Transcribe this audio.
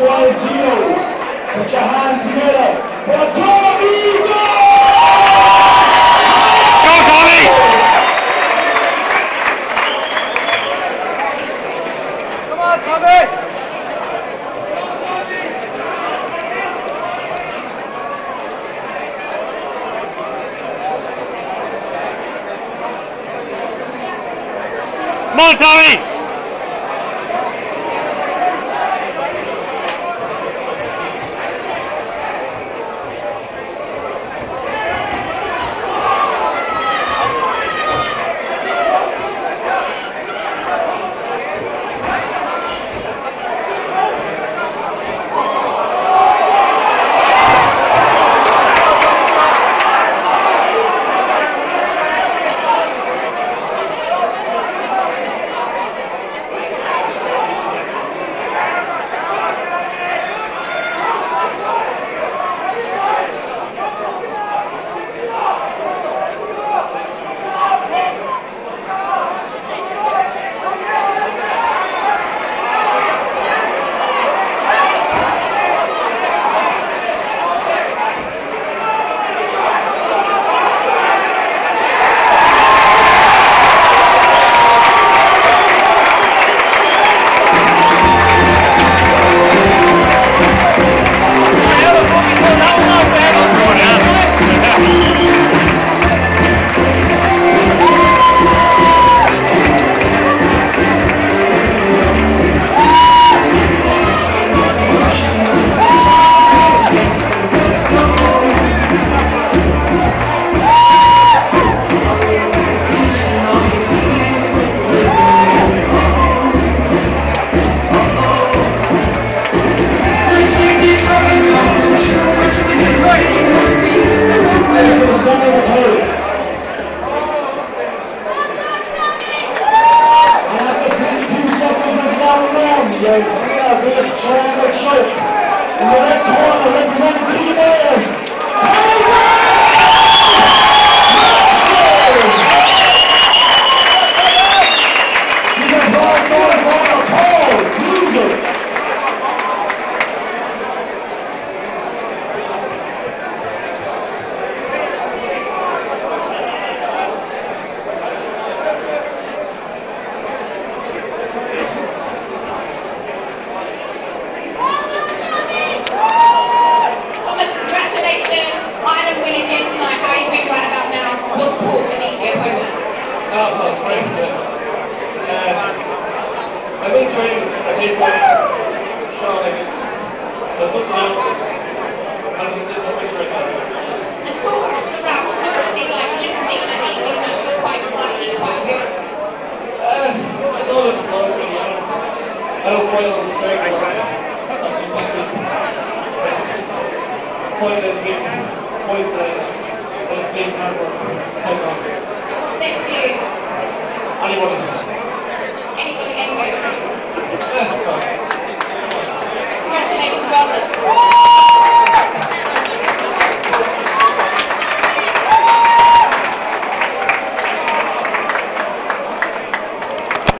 wild Dinos. Put your hands together for Tommy Go! Go, Tommy! Come on, Tommy! Come on, Tommy! In the left corner, Oh, that's great. Uh, I've been training, I think, like, there's something else. And through the round. What does it feel like? I that eight game match quite quite good. Uh, it's all. I don't, quite understand. Like, I'm just like, just, point is big, poison, it's just, it's big hard work. It's for you?